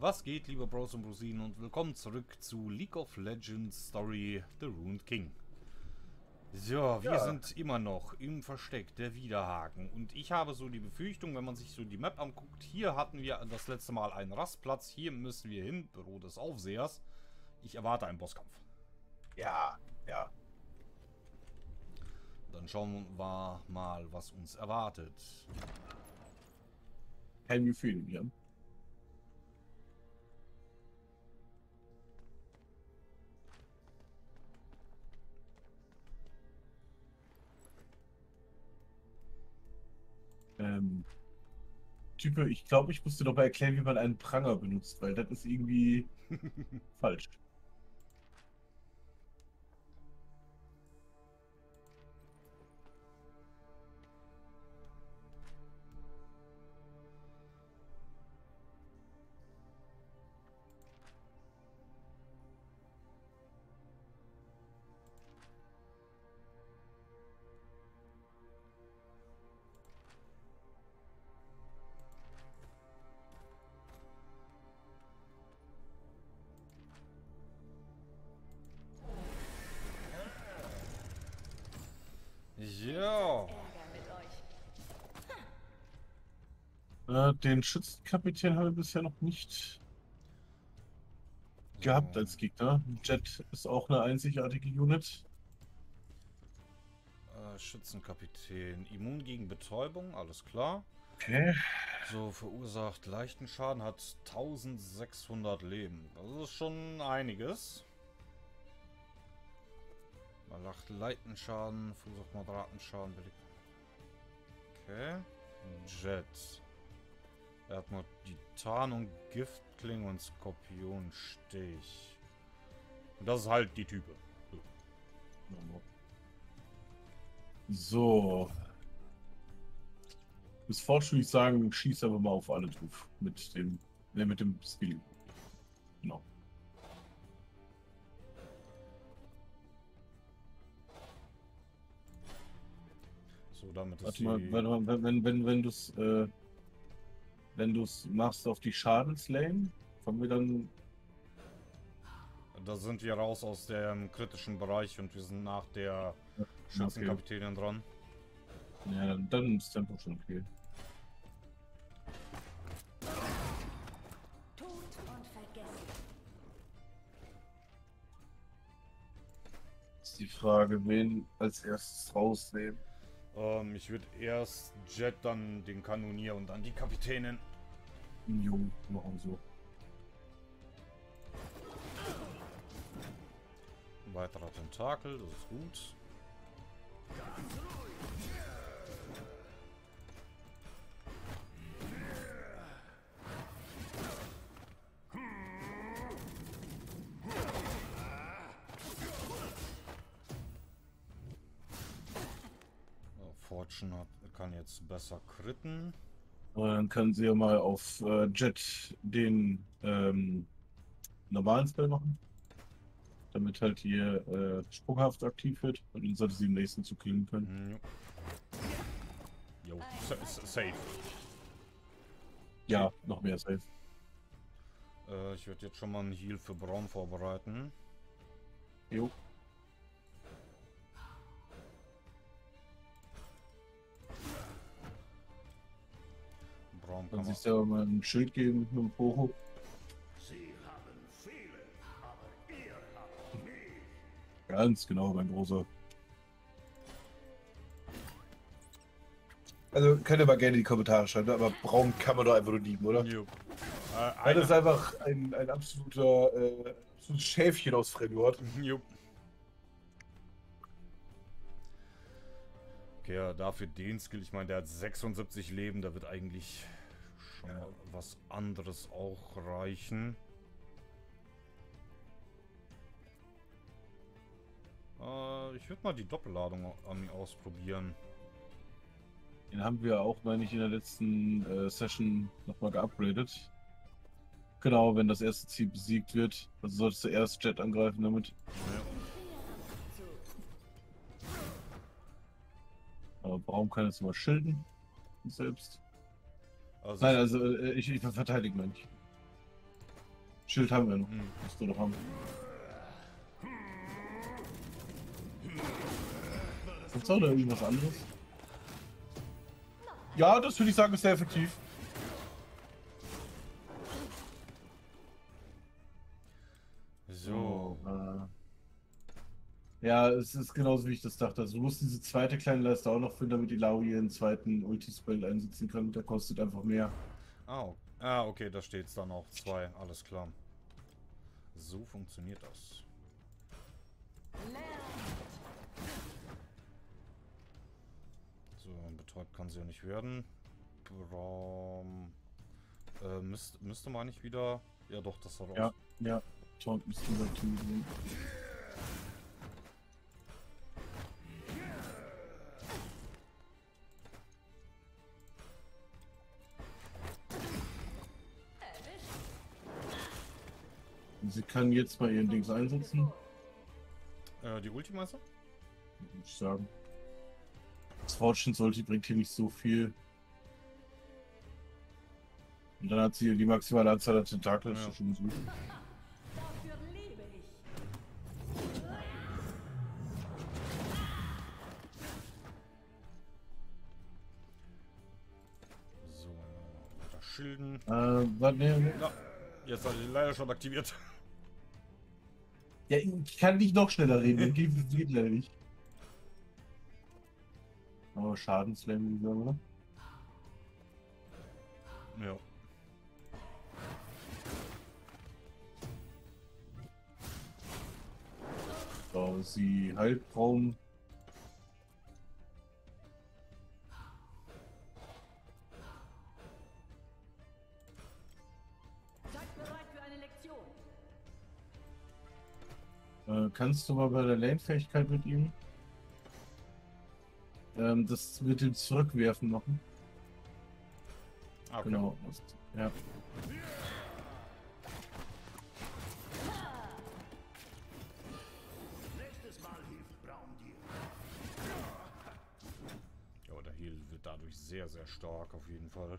Was geht, liebe Bros und Rosinen und willkommen zurück zu League of Legends Story The Ruined King. So, wir ja. sind immer noch im Versteck der Widerhaken und ich habe so die Befürchtung, wenn man sich so die Map anguckt, hier hatten wir das letzte Mal einen Rastplatz, hier müssen wir hin, Büro des Aufsehers. Ich erwarte einen Bosskampf. Ja, ja. Dann schauen wir mal, was uns erwartet. Kein Gefühl, ja. Ähm, Type, ich glaube, ich musste doch mal erklären, wie man einen Pranger benutzt, weil das ist irgendwie falsch. Den Schützenkapitän habe ich bisher noch nicht gehabt als Gegner. Jet ist auch eine einzigartige Unit. Äh, Schützenkapitän. Immun gegen Betäubung, alles klar. Okay. So, verursacht leichten Schaden, hat 1600 Leben. Das ist schon einiges. Man lacht Leitenschaden, verursacht moderaten Schaden. Okay. Jet. Er hat noch die Tarnung, Giftklinge und Skorpionstich. Und das ist halt die Type. So. Bis fort würde ich sagen, schieß aber mal auf alle drauf. Mit dem, ne, mit dem Skill. Genau. So, damit ist Warte mal, wenn, wenn, wenn, wenn du es äh, wenn du es machst auf die Schadenslane, kommen wir dann. Da sind wir raus aus dem kritischen Bereich und wir sind nach der Schützenkapitänin okay. dran. Ja, dann, dann ist Tempo schon okay. Ist die Frage, wen als erstes rausnehmen. Ähm, ich würde erst Jet, dann den Kanonier und dann die Kapitänin. Jo, machen so. Ein weiterer Tentakel, das ist gut. Fortune hat, kann jetzt besser kritten. Dann können sie ja mal auf äh, Jet den ähm, normalen Spell machen. Damit halt hier äh, sprunghaft aktiv wird und dann sollte sie im nächsten zu killen können. Mhm. Jo, safe. Ja, noch mehr safe. Äh, ich werde jetzt schon mal einen Heal für Braun vorbereiten. Jo. Kann sich selber mal ein Schild geben mit dem Pocho. Sie haben viele, aber ihr habt mich. Ganz genau, mein Großer. Also könnt ihr mal gerne in die Kommentare schreiben, aber Braun kann man doch einfach nur lieben, oder? Jo. Äh, das ist einfach ein, ein absoluter äh, Schäfchen aus Fremdwort. Jo. Okay, ja, dafür den Skill, ich meine, der hat 76 Leben, da wird eigentlich schon ja. was anderes auch reichen. Äh, ich würde mal die Doppelladung an ausprobieren. Den haben wir auch, meine ich, in der letzten äh, Session nochmal geupgradet. Genau, wenn das erste Ziel besiegt wird, also solltest du erst Jet angreifen damit. Ja. Aber Baum kann jetzt mal schilden. Selbst. Also Nein, also äh, ich, ich verteidige mal nicht. Schild haben wir noch. Hm. Musst du noch haben. Gibt's da irgendwas anderes? Ja, das würde ich sagen, ist sehr effektiv. So. Oh, äh. Ja, es ist genauso wie ich das dachte. Also du musst diese zweite kleine Leiste auch noch finden, damit die Lau ihren zweiten Ulti-Spell einsetzen kann. Der kostet einfach mehr. Ah, okay. ah, okay, da steht es dann auch. Zwei, alles klar. So funktioniert das. So, betäubt kann sie ja nicht werden. Braum. Äh, müsst, müsste man nicht wieder. Ja, doch, das hat auch. Ja, ja. Taunt müsste wieder tun. Kann jetzt mal ihren Dings einsetzen. Äh, die? Muss ich sagen. Das Fortune sollte bringt hier nicht so viel. Und dann hat sie die maximale Anzahl der Tentakel, ja. schon gut. So, Schilden. Äh, warte, ne, ja, jetzt hat er leider schon aktiviert. Ja, ich kann nicht noch schneller reden, geht, geht leider nicht. Aber Schadenslam, oder? Ja. So, sie Halbraum. Kannst du mal bei der Lane-Fähigkeit mit ihm ähm, das mit dem Zurückwerfen machen? Okay. Genau. Ja. Ja, der Heal wird dadurch sehr, sehr stark auf jeden Fall.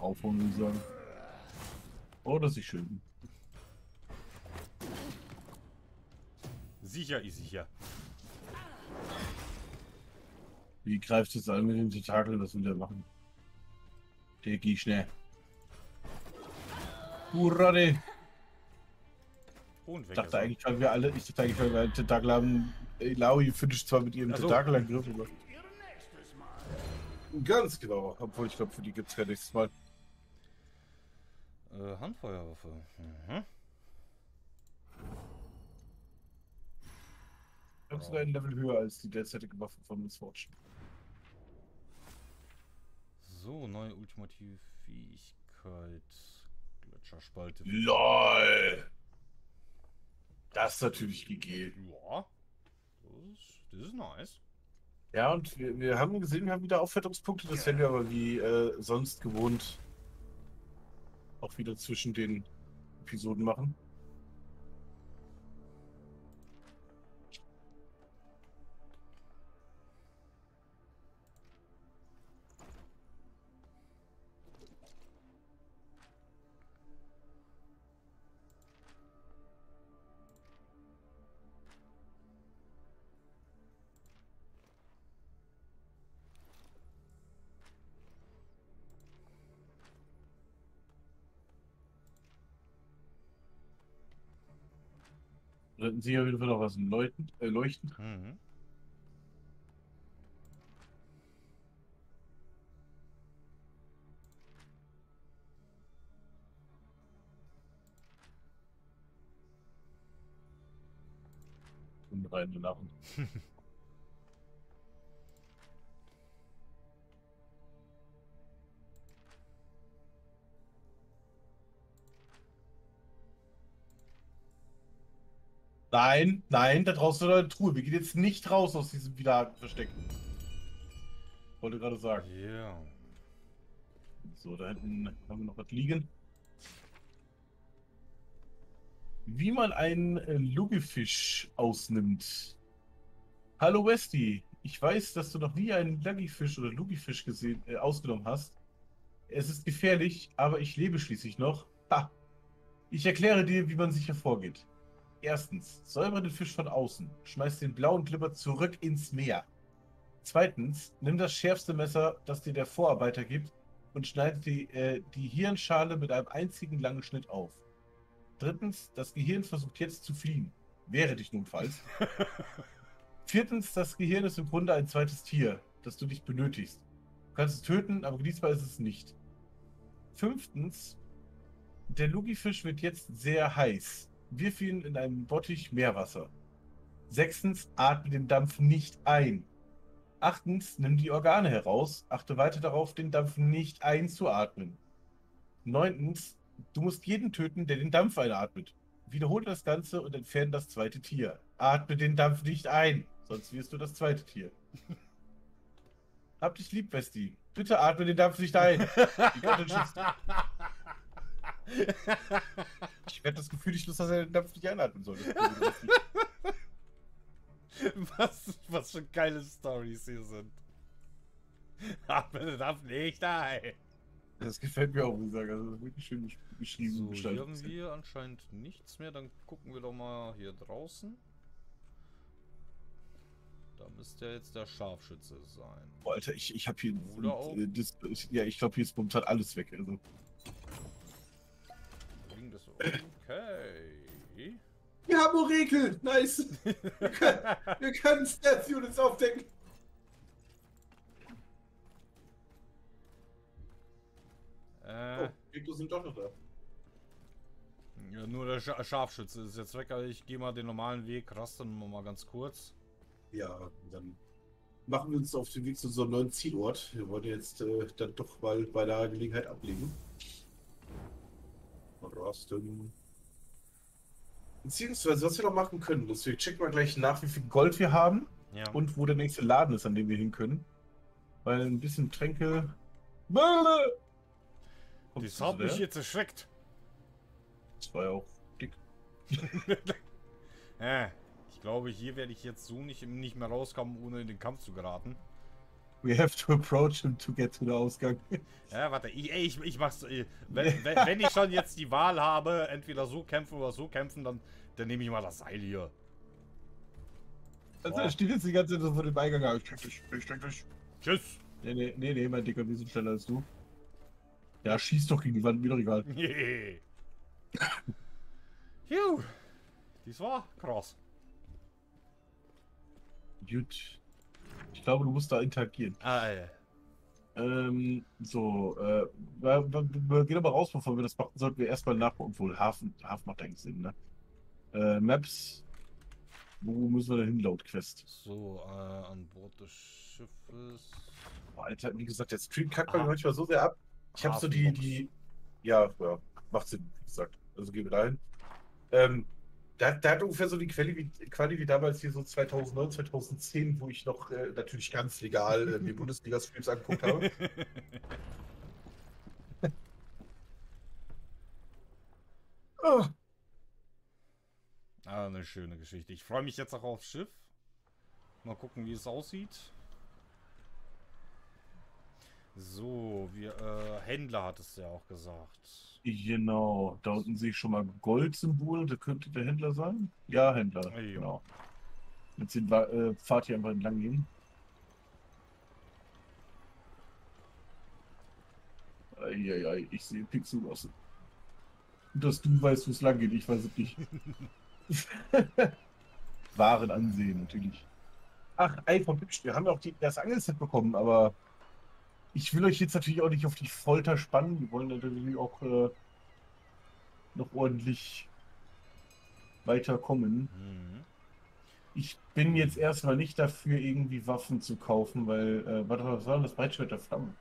Draufhauen, würde ich sagen. Oh, das ist schön. Sicher ist sicher. Wie greift es an mit dem Tentakel? Was will der machen? Der geht schnell. Hurra! Und. Ich dachte eigentlich, weil wir alle, ich dachte eigentlich, weil wir einen Tentakel haben, Laui finisht zwar mit ihrem also. Tentakelangriff, aber. Ganz genau. Obwohl, ich glaube, für die gibt es ja nächstes Mal. Äh, Handfeuerwaffe. Mhm. Glaube sogar ein Level höher als die derzeitige Waffe von Miss Fortune. So, neue ultimative Fähigkeit. Gletscherspalte. LOL! Das ist natürlich GG. Ja. Das ist, das ist nice. Ja, und wir, wir haben gesehen, wir haben wieder Aufwertungspunkte. Das werden wir aber wie äh, sonst gewohnt auch wieder zwischen den Episoden machen. Sie jeden Fall noch was leuchten. Äh, leuchten. Mhm. Und rein lachen. Nein, nein, da draußen ist eine Truhe. Wir gehen jetzt nicht raus aus diesem Widerhaken-Versteck. Wollte gerade sagen. Ja. Yeah. So, da hinten haben wir noch was liegen. Wie man einen äh, Lugefisch ausnimmt. Hallo Westy. ich weiß, dass du noch nie einen Luggyfisch oder Lugifisch gesehen, äh, ausgenommen hast. Es ist gefährlich, aber ich lebe schließlich noch. Ha! Ich erkläre dir, wie man sicher vorgeht. Erstens, säubere den Fisch von außen. Schmeiß den blauen Glibber zurück ins Meer. Zweitens, nimm das schärfste Messer, das dir der Vorarbeiter gibt, und schneide die, äh, die Hirnschale mit einem einzigen langen Schnitt auf. Drittens, das Gehirn versucht jetzt zu fliehen. Wehre dich notfalls. Viertens, das Gehirn ist im Grunde ein zweites Tier, das du nicht benötigst. Du kannst es töten, aber genießbar ist es nicht. Fünftens, der Lugifisch wird jetzt sehr heiß. Wirf ihn in einem Bottich Meerwasser. Sechstens, atme den Dampf nicht ein. Achtens, nimm die Organe heraus. Achte weiter darauf, den Dampf nicht einzuatmen. Neuntens, du musst jeden töten, der den Dampf einatmet. Wiederhole das Ganze und entferne das zweite Tier. Atme den Dampf nicht ein, sonst wirst du das zweite Tier. Hab dich lieb, Westi. Bitte atme den Dampf nicht ein. ich werde das Gefühl nicht los, dass er den Dampf nicht einatmen soll. Was, was für geile Stories hier sind. Atme darf nicht ein. Das gefällt mir auch, muss ich sagen. Also wirklich schön geschrieben. So, hier haben wir anscheinend nichts mehr. Dann gucken wir doch mal hier draußen. Da müsste ja jetzt der Scharfschütze sein. Boah, Alter, ich, ich habe hier... Oder auch? Äh, das, ja, ich glaube, hier ist momentan alles weg. Also. Haben Orakel! Nice! Wir können, wir können Stats-Units aufdecken! Äh, oh, Gegner sind doch noch da. Ja, nur der Sch Scharfschütze ist jetzt weg, aber ich gehe mal den normalen Weg, rasten wir mal ganz kurz. Ja, dann machen wir uns auf den Weg zu unserem neuen Zielort. Wir wollen jetzt äh, dann doch mal bei der Gelegenheit ablegen. Rasten. Beziehungsweise, was wir noch machen können, ist, wir checken mal gleich nach, wie viel Gold wir haben Ja. und wo der nächste Laden ist, an dem wir hin können. Weil ein bisschen Tränke. Kommst Das hat mich jetzt erschreckt. Das war ja auch dick. Äh, ich glaube, hier werde ich jetzt so nicht, nicht mehr rauskommen, ohne in den Kampf zu geraten. We have to approach him to get to the Ausgang. Ja, warte, ich, ich, ich mach's. äh, Wenn, wenn, wenn ich schon jetzt die Wahl habe, entweder so kämpfen oder so kämpfen, dann, dann nehme ich mal das Seil hier. Also, er steht jetzt die ganze Zeit so vor dem Eingang. Ich steck dich, ich steck dich. Tschüss. Nee, nee, nee, nee, mein Dicker, wir sind schneller als du. Ja, schieß doch gegen die Wand, mir doch egal. Yeah. Juh. Dies war krass. Gut. Ich glaube, du musst da interagieren. Ah, äh, Ähm, so, äh, wir, gehen aber raus, bevor wir das machen, sollten wir erstmal nachgucken, obwohl Hafen, Hafen macht eigentlich Sinn, ne? Äh, Maps. Wo müssen wir denn hin laut Quest? so, äh, an Bord des Schiffes. Boah, Alter, wie gesagt, der Stream kackt Ah. manchmal so sehr ab. Ich habe so die, die. Ja, ja, macht Sinn, wie gesagt. Also gehen wir dahin. Ähm, der, der hat ungefähr so die Quali wie, Quali wie damals hier so 2009, 2010, wo ich noch äh, natürlich ganz legal äh, die Bundesliga-Streams angeguckt habe. oh, Ah, eine schöne Geschichte. Ich freue mich jetzt auch aufs Schiff. Mal gucken, wie es aussieht. So, wir, äh, Händler hat es ja auch gesagt. Genau, da unten sehe ich schon mal Goldsymbol, da könnte der Händler sein. Ja, Händler, Ja. genau. Jetzt den Wa- äh, Pfad hier einfach entlang gehen. Eieiei, ich sehe Pixel aus. Dass du weißt, wo es lang geht, ich weiß es nicht. Waren ansehen, natürlich. Ach, Ei von Hübsch, wir haben ja auch die, das Angelset bekommen, aber ich will euch jetzt natürlich auch nicht auf die Folter spannen. Wir wollen natürlich auch äh, noch ordentlich weiterkommen. Mhm. Ich bin jetzt erstmal nicht dafür, irgendwie Waffen zu kaufen, weil, äh, warte, was war das Breitschwert der Flammen?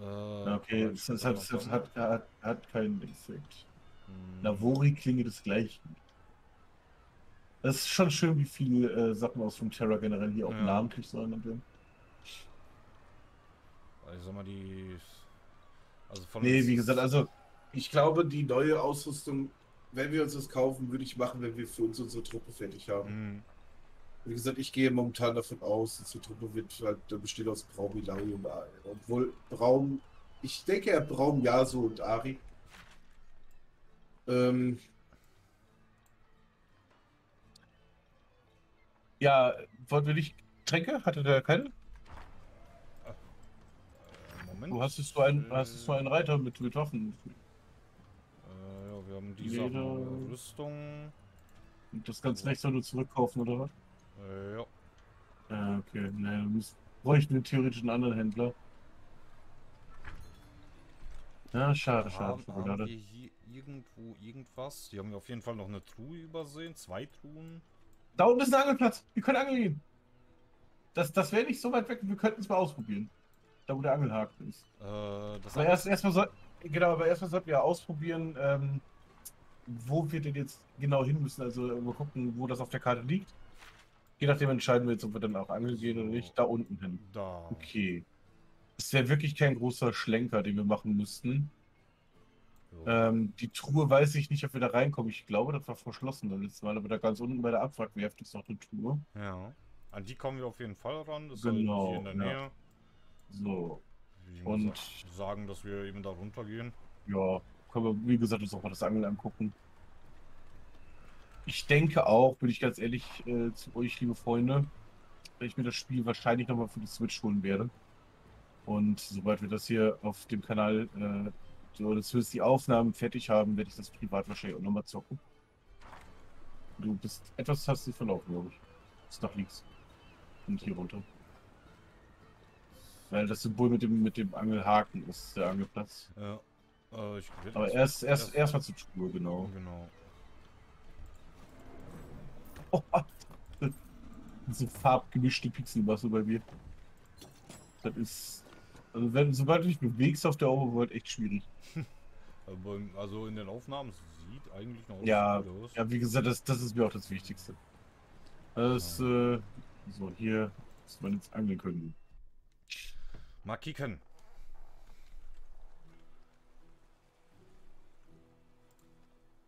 Äh, okay, das, das, hat, das hat, hat, hat keinen Effekt. Mhm. Navori klinge das ist schon schön, wie viele äh, Sachen aus dem Terra generell hier auch Ja. namentlich sollen werden. Sag mal, die. Also von Nee, wie gesagt, also ich glaube, die neue Ausrüstung, wenn wir uns das kaufen, würde ich machen, wenn wir für uns unsere Truppe fertig haben. Mhm. Wie gesagt, ich gehe momentan davon aus, die Truppe wird halt, besteht aus Braum, Ilario und Ari. Obwohl Braum, ich denke, er Braum, Yasu und Ari. Ähm, Ja, wollten wir nicht Tränke? Hatte der keine? Äh, Moment. Du hast es so einen, hast es so einen Reiter mit, mit Waffen. Äh, ja, wir haben die Sachen. Rüstung. Und das ganz rechts soll du zurückkaufen, oder was? Äh, ja. Ja, okay. Ne, wir müssen- bräuchten wir theoretisch einen anderen Händler. Ja, schade, schade. Haben, haben wir hier irgendwo irgendwas? Die haben wir auf jeden Fall noch eine Truhe übersehen. Zwei Truhen. Da unten ist ein Angelplatz. Wir können angeln gehen. Das, das wäre nicht so weit weg. Wir könnten es mal ausprobieren. Da, wo der Angelhaken ist. Äh, das Aber erst erstmal soll, genau, aber erstmal sollten wir ausprobieren, ähm, wo wir denn jetzt genau hin müssen. Also mal gucken, wo das auf der Karte liegt. Je nachdem entscheiden wir jetzt, ob wir dann auch angeln gehen oder nicht. Da unten hin. da. Okay. Das wäre wirklich kein großer Schlenker, den wir machen müssten. Jo. Ähm, die Truhe weiß ich nicht, ob wir da reinkommen. Ich glaube, das war verschlossen das letzte Mal, aber da ganz unten bei der Abwrackwerft ist noch eine Truhe. Ja. An die kommen wir auf jeden Fall ran. Das ist Genau, hier in der ja. So, Ich Und- sagen, dass wir eben da runtergehen. ja, können wir, wie gesagt, uns auch mal das Angeln angucken. Ich denke auch, bin ich ganz ehrlich äh, zu euch, liebe Freunde, dass ich mir das Spiel wahrscheinlich nochmal für die Switch holen werde. Und sobald wir das hier auf dem Kanal, äh, so, dass wir die Aufnahmen fertig haben, werde ich das privat wahrscheinlich auch nochmal zocken. Du bist etwas hast du verlaufen, glaube ich. Ist nach links. Und hier runter. Weil das Symbol mit dem, mit dem Angelhaken ist der Angelplatz. Ja. Äh, Aber erst, erst, erst mal zur Truhe, genau. Genau. Oh, so farbgemischte Pixel machst du bei mir. Das ist. Also wenn, sobald du dich bewegst auf der Overworld, echt schwierig. Also in den Aufnahmen sieht eigentlich noch Ja, gut aus. Ja, wie gesagt, das, das ist mir auch das Wichtigste. Das, äh, so, hier muss man jetzt angeln können. Mal kicken.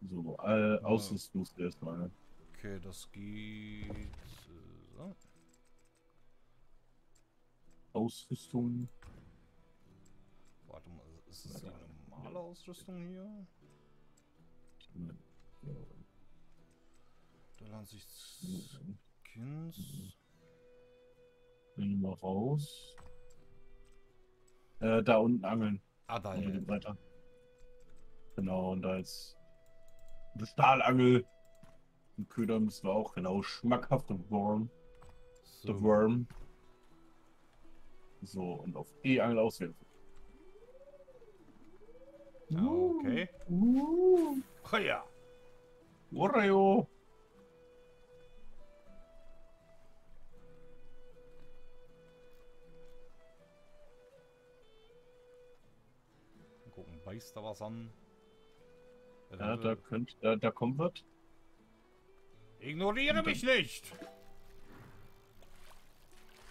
So, äh, Ausrüstung musst du erstmal. ne? Okay, das geht. Äh, so. Ausrüstung. Warte mal, ist es die normale Ausrüstung hier? Da lernt sich Skins. Nehmen wir mal raus. Äh, da unten angeln. Ah, da ja. Bretter. Genau, und da jetzt eine Stahlangel. Und Köder müssen wir auch, genau, schmackhafte Worm. Der So. Worm. So, und auf E-Angel auswählen. Okay. Uh, Oh ja. Oreo. Beißt da was an? Ja, Äh, da könnt, da, da kommt was. Ignoriere mich nicht!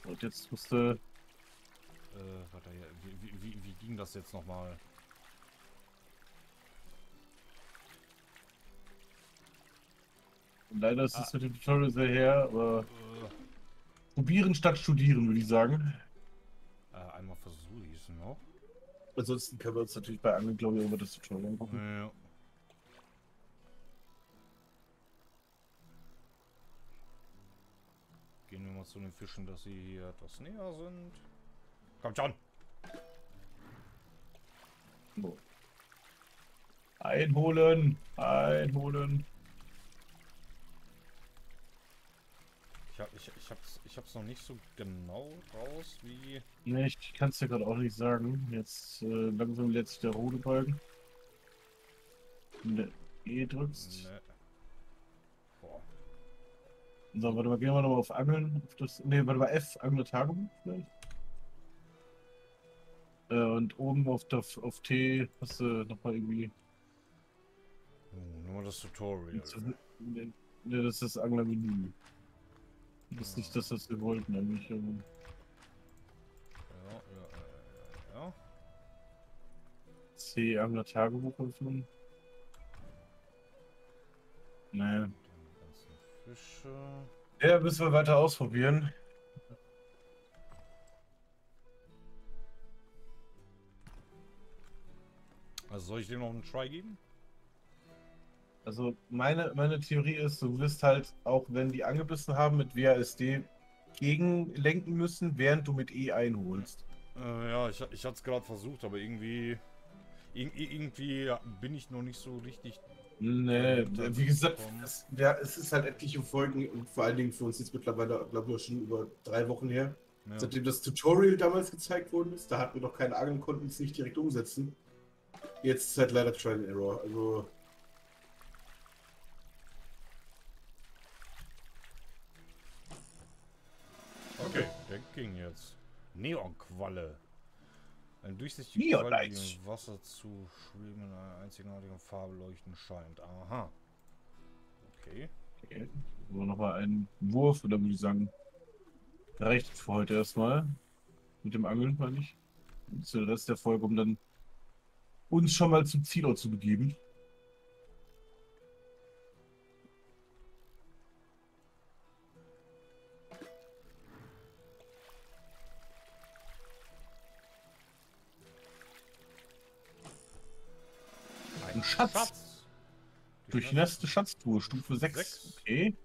Und jetzt musste. Äh, warte, ja, wie, wie, wie, ging das jetzt nochmal? Leider ist Ah. es mit dem Tutorial sehr her, aber Äh, probieren statt studieren, würde ich sagen. äh, einmal versuche ich es noch. Ansonsten können wir uns natürlich bei Angeln, glaube ich, über das Tutorial angucken. Ja. Gehen wir mal zu den Fischen, dass sie hier etwas näher sind. Kommt schon! Einholen! Einholen! Ich, hab, ich, ich, hab's, ich hab's noch nicht so genau raus, wie... Ne, ich kann es dir gerade auch nicht sagen. Jetzt äh, langsam lädt sich der rote Balken. Wenn du E drückst. Ne. Boah. So, warte mal, gehen wir nochmal auf Angeln. Auf das, ne, warte mal, F, Angler Tagebuch vielleicht. Äh, und oben auf, der, auf T hast du nochmal irgendwie. Oh, nur das Tutorial. Ne, das ist das Anglermenü. Das ist nicht das, was wir wollten eigentlich. aber- Ja, ja, ja, ja, ja. C, Angler Tagebuch öffnen. Die ganzen Fische. Ja, müssen wir weiter ausprobieren. Also soll ich dir noch einen Try geben? Also meine, meine Theorie ist, du wirst halt, auch wenn die angebissen haben, mit WASD gegenlenken müssen, während du mit E einholst. Äh, ja, ich, ich hatte es gerade versucht, aber irgendwie, ir- irgendwie bin ich noch nicht so richtig. Nee, Wie gesagt, es, ja, es ist halt etliche Folgen und vor allen Dingen für uns jetzt mittlerweile, glaube ich, schon über drei Wochen her. Ja. Seitdem das Tutorial damals gezeigt worden ist, da hatten wir noch keine und konnten es nicht direkt umsetzen. Jetzt ist halt leider Trial and Error. Also, Okay, der jetzt. Neonqualle. Ein durchsichtiger Qualle, die im Wasser zu schweben in einer einzigartigen Farbe leuchten scheint. Aha. Okay. Okay. So, nochmal einen Wurf, oder würde ich sagen, reicht für heute erstmal. Mit dem Angeln, meine ich. Und den Rest der Folge, um dann uns schon mal zum Zielort zu begeben. Ein Schatz. Durchnässte Schatztruhe, Stufe 6. Sechs. Okay.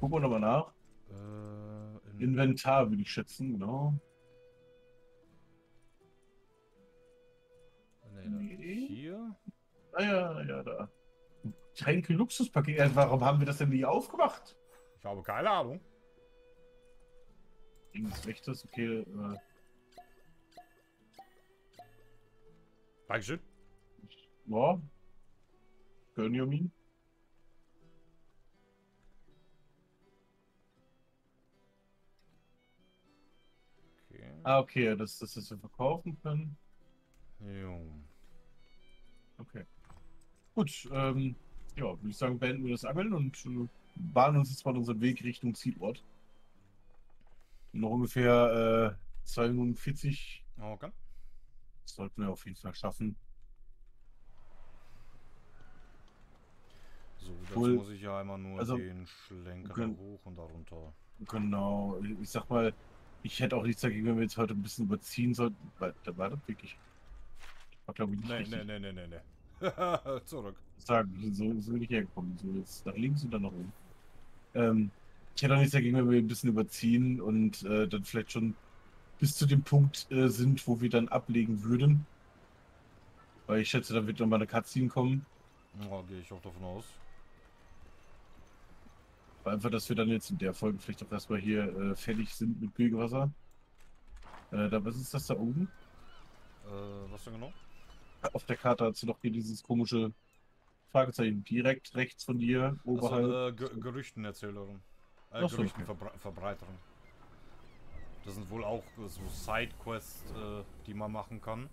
Gucken wir nochmal nach. Äh, in, Inventar würde ich schätzen, genau. nee, Nee. hier. Ah ja, ja, da. Tränke Luxuspaket. Äh, Warum haben wir das denn nie aufgemacht? Ich habe keine Ahnung. Links, rechtes, okay. Äh, Dankeschön. ja. Gönjamin. Okay. Ah, okay, das, das, das wir verkaufen können. Jo. Okay. Gut, ähm, ja, würde ich sagen, beenden wir das Angeln und äh, bahnen uns jetzt mal unseren Weg Richtung Zielort. Noch ungefähr äh, 2 Minuten 40 Okay. Das sollten wir auf jeden Fall schaffen. So, jetzt Wohl- muss ich ja einmal nur also, den Schlenker können- hoch und darunter. Genau, ich sag mal, ich hätte auch nichts dagegen, wenn wir jetzt heute ein bisschen überziehen sollten. Da war das wirklich. War, glaube ich, nicht Nee, richtig. nee, nee, nee, nee, nee. Zurück. sagen. So, so bin ich hergekommen. So jetzt nach links und dann nach oben. Ähm, ich hätte auch nichts dagegen, wenn wir ein bisschen überziehen und äh, dann vielleicht schon bis zu dem Punkt äh, sind, wo wir dann ablegen würden. Weil ich schätze, da wird nochmal eine Cutscene kommen. Ja, gehe ich auch davon aus. Weil Einfach, dass wir dann jetzt in der Folge vielleicht auch erstmal hier äh, fertig sind mit Bürgerwasser. Äh, da, was ist das da oben? Äh, was denn genau? Auf der Karte hast du doch hier dieses komische Fragezeichen direkt rechts von dir, Also, oberhalb. äh, Ge Gerüchtenerzählerin. Äh, so, okay. Gerüchtenverbreiterin. Das sind wohl auch äh, so Sidequests, äh, die man machen kann.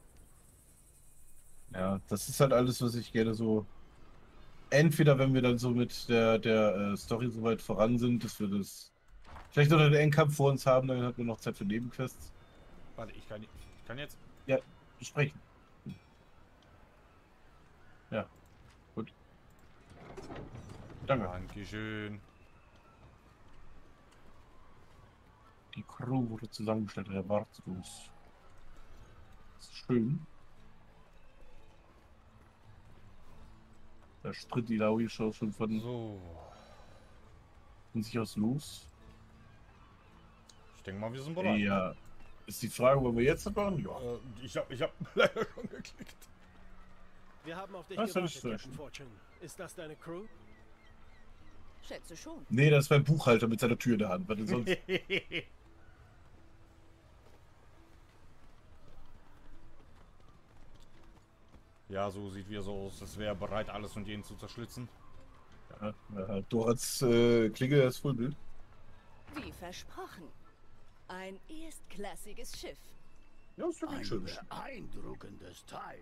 Ja, das ist halt alles, was ich gerne so. Entweder, wenn wir dann so mit der, der äh, Story so weit voran sind, dass wir das vielleicht noch den Endkampf vor uns haben, dann hat man noch Zeit für Nebenquests Warte, ich kann, ich kann jetzt. besprechen. Ja, gut. Danke. Dankeschön. Die Crew wurde zusammengestellt, ist schön. Da stritt die Laui schon schon von, So. von sich aus los. Ich denke mal, wir sind bereit. Ja. Ist die Frage, wollen wir jetzt machen? Ja. Äh, ich habe ich hab leider schon geklickt. Wir haben auf dich Das gewartet, Captain. Fortune. Ist das deine Crew? Schätze schon. Nee, das ist mein Buchhalter mit seiner Tür in der Hand. Was denn sonst? ja, so sieht wir so aus. Es wäre bereit, alles und jeden zu zerschlitzen. ja, ja, Dorats äh, Klinge ist voll Bild. Wie versprochen. Ein erstklassiges Schiff. ja, ist wirklich Ein schön. beeindruckendes Teil.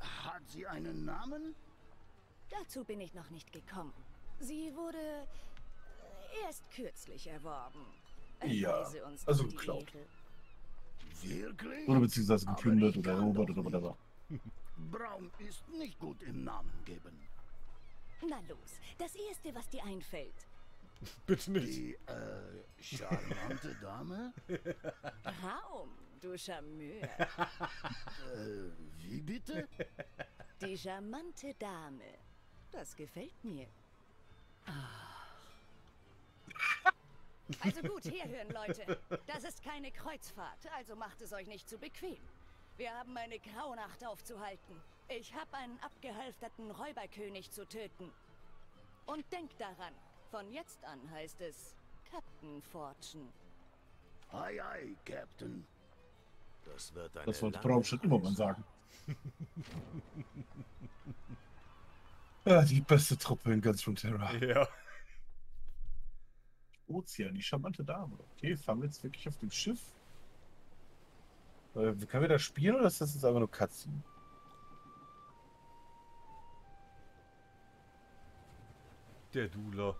Hat sie einen Namen? Dazu bin ich noch nicht gekommen. Sie wurde äh, erst kürzlich erworben. Ja, also doch geklaut. Wirklich? Oder beziehungsweise geplündert oder erobert doch oder whatever. Braun ist nicht gut im Namen geben. Na los, das Erste, was dir einfällt. Bitte nicht. Die, äh, charmante Dame? Raum, du Charmeur. Äh, wie bitte? Die charmante Dame. Das gefällt mir. Also gut, herhören, Leute. Das ist keine Kreuzfahrt, also macht es euch nicht zu bequem. Wir haben eine Graunacht aufzuhalten. Ich habe einen abgehalfterten Räuberkönig zu töten. Und denkt daran, von jetzt an heißt es Captain Fortune. Ei, ei, Captain. Das wird eine Das wollte lange Braunstadt immer mal sagen. Ja, die beste Truppe in ganz Terra. Ja. Ozean, die charmante Dame. Okay, fahren wir jetzt wirklich auf dem Schiff? Äh, können wir das spielen oder ist das jetzt einfach nur Cutscene? Der Dula.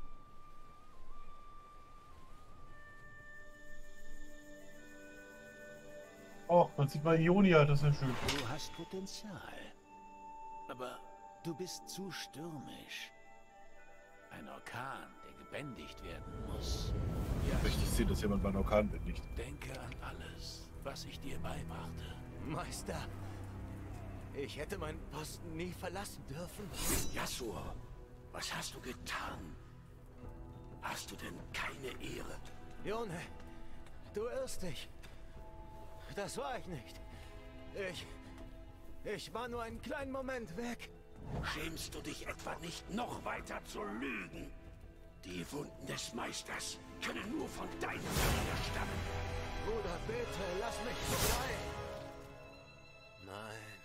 Oh, man sieht mal Ionia, das ist ja schön. Du hast Potenzial. Aber du bist zu stürmisch. Ein Orkan, der gebändigt werden muss. Ich möchte sehen, dass jemand meinen Orkan bändigt. Denke an alles, was ich dir beibrachte. Meister, ich hätte meinen Posten nie verlassen dürfen. Yasuo, was hast du getan? Hast du denn keine Ehre? Jone, du irrst dich. Das war ich nicht. Ich... Ich war nur einen kleinen Moment weg. Schämst du dich etwa nicht, noch weiter zu lügen? Die Wunden des Meisters können nur von deiner Seite stammen. Bruder, bitte, lass mich frei. Nein.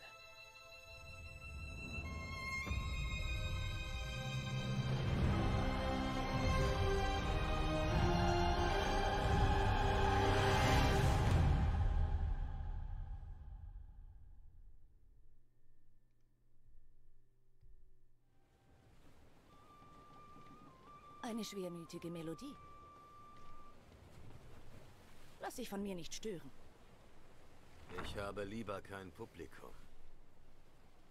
Eine schwermütige Melodie. Lass dich von mir nicht stören. Ich habe lieber kein Publikum.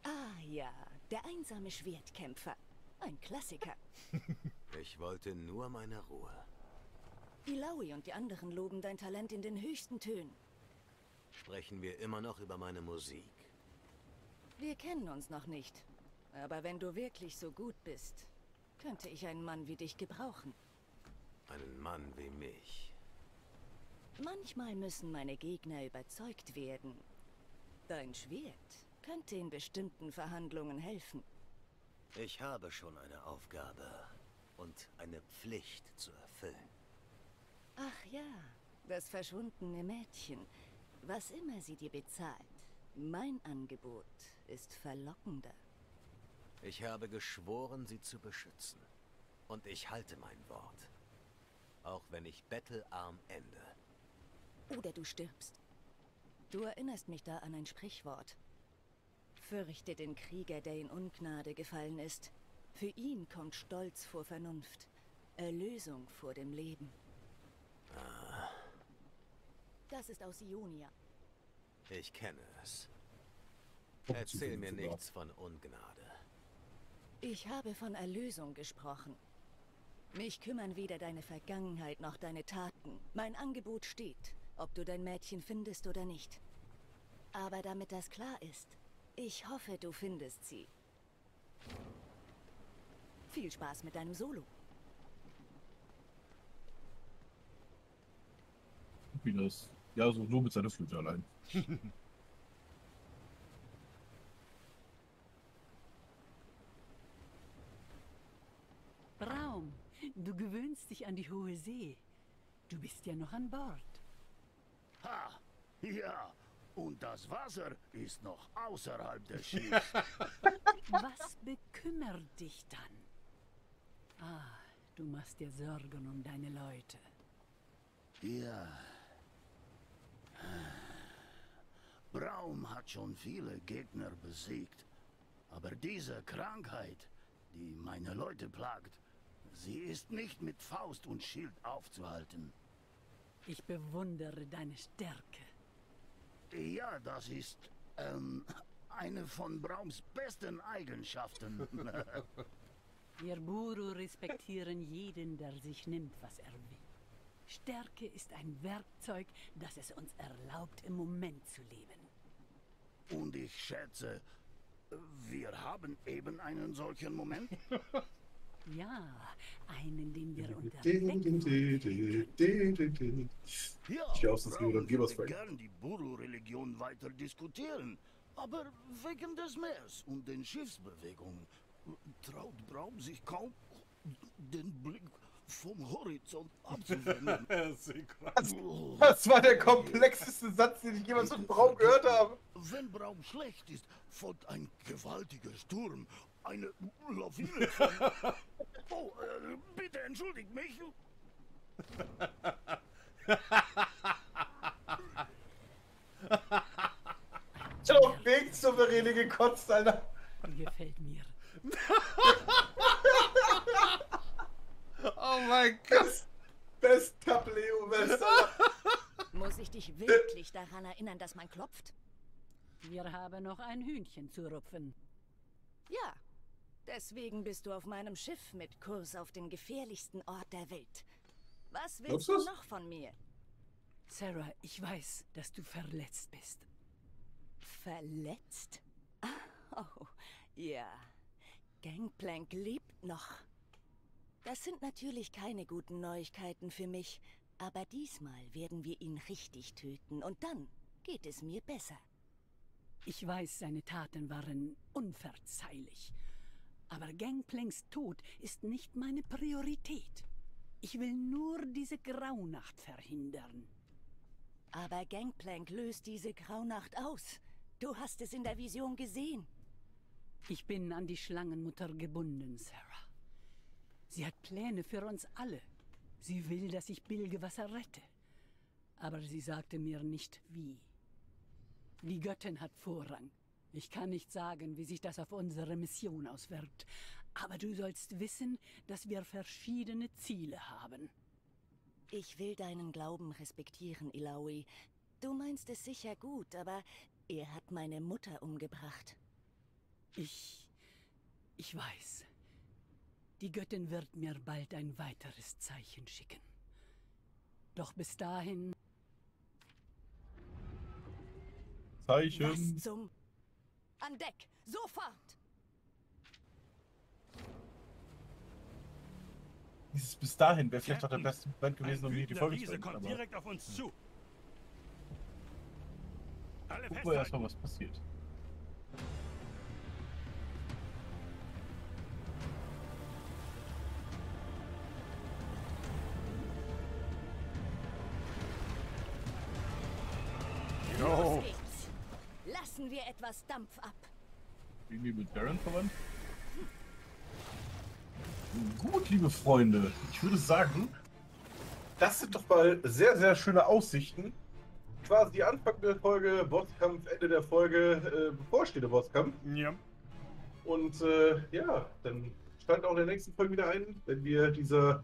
Ah ja, der einsame Schwertkämpfer. Ein Klassiker. Ich wollte nur meine Ruhe. Ilaui und die anderen loben dein Talent in den höchsten Tönen. Sprechen wir immer noch über meine Musik. Wir kennen uns noch nicht. Aber wenn du wirklich so gut bist, könnte ich einen Mann wie dich gebrauchen. Einen Mann wie mich. Manchmal müssen meine Gegner überzeugt werden. Dein Schwert könnte in bestimmten Verhandlungen helfen. Ich habe schon eine Aufgabe und eine Pflicht zu erfüllen. Ach ja, das verschwundene Mädchen. Was immer sie dir bezahlt, mein Angebot ist verlockender. Ich habe geschworen, sie zu beschützen. Und ich halte mein Wort. Auch wenn ich bettelarm ende. Oder du stirbst. Du erinnerst mich da an ein Sprichwort. Fürchte den Krieger, der in Ungnade gefallen ist. Für ihn kommt Stolz vor Vernunft, Erlösung vor dem Leben. Das ist aus Ionia. Ich kenne es. Erzähl mir nichts von Ungnade. Ich habe von Erlösung gesprochen. Mich kümmern weder deine Vergangenheit noch deine Taten. Mein Angebot steht, ob du dein Mädchen findest oder nicht. Aber damit das klar ist, ich hoffe, du findest sie. Viel Spaß mit deinem Solo. Wie das? Ja, so nur mit seiner Flöte allein. Braum, du gewöhnst dich an die hohe See. Du bist ja noch an Bord. Ha! Ja, und das Wasser ist noch außerhalb des Schiffs. Was bekümmert dich dann? Ah, du machst dir Sorgen um deine Leute. ja. Braum hat schon viele Gegner besiegt. Aber diese Krankheit, die meine Leute plagt, sie ist nicht mit Faust und Schild aufzuhalten. Ich bewundere deine Stärke. Ja, das ist ähm, eine von Braums besten Eigenschaften. Wir Buru respektieren jeden, der sich nimmt, was er will. Stärke ist ein Werkzeug, das es uns erlaubt, im Moment zu leben. Und ich schätze, wir haben eben einen solchen Moment. Ja, einen, den wir din. Ja, Ich glaube, das Braun Geber- Gebersfrag. würde gern die Buru-Religion weiter diskutieren. Aber wegen des Meers und den Schiffsbewegungen traut Braum sich kaum, den Blick vom Horizont abzuwenden. Oh, Das war der komplexeste Satz, den ich jemals von Braum gehört habe. Wenn Braum schlecht ist, folgt ein gewaltiger Sturm, eine Lawine von... Oh, äh, bitte entschuldigt mich. So, Weg souveräne gekotzt, Alter. Die gefällt mir. Oh mein Gott. Best Tableo, Best. Muss ich dich wirklich daran erinnern, dass man klopft? Wir haben noch ein Hühnchen zu rupfen. Ja. Deswegen bist du auf meinem Schiff mit Kurs auf den gefährlichsten Ort der Welt. Was willst du noch von mir? Sarah, ich weiß, dass du verletzt bist. Verletzt? Oh, ja. Gangplank lebt noch. Das sind natürlich keine guten Neuigkeiten für mich, aber diesmal werden wir ihn richtig töten und dann geht es mir besser. Ich weiß, seine Taten waren unverzeihlich. Aber Gangplanks Tod ist nicht meine Priorität. Ich will nur diese Graunacht verhindern. Aber Gangplank löst diese Graunacht aus. Du hast es in der Vision gesehen. Ich bin an die Schlangenmutter gebunden, Sarah. Sie hat Pläne für uns alle. Sie will, dass ich Bilgewasser rette. Aber sie sagte mir nicht wie. Die Göttin hat Vorrang. Ich kann nicht sagen, wie sich das auf unsere Mission auswirkt. Aber du sollst wissen, dass wir verschiedene Ziele haben. Ich will deinen Glauben respektieren, Ilaoi. Du meinst es sicher gut, aber er hat meine Mutter umgebracht. Ich. Ich weiß. Die Göttin wird mir bald ein weiteres Zeichen schicken. Doch bis dahin. Zeichen. An Deck! Sofort! Dieses bis dahin wäre vielleicht doch der beste Moment gewesen, um hier die Folge zu beenden. kommt direkt auf uns zu. Alle gucken wir erstmal, was passiert. Etwas Dampf ab. Irgendwie mit Baron verwandt? Gut, liebe Freunde. Ich würde sagen, Das sind doch mal sehr, sehr schöne Aussichten. Quasi Anfang der Folge, Bosskampf, Ende der Folge, äh, bevorstehende Bosskampf. Ja. Und äh, ja, dann stand auch in der nächsten Folge wieder ein, wenn wir dieser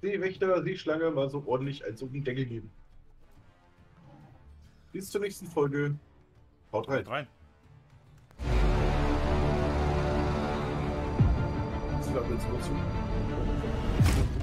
Seewächter, Seeschlange mal so ordentlich einen so Deckel geben. Bis zur nächsten Folge. Haut rein. Rein. Das war mir jetzt nur zu.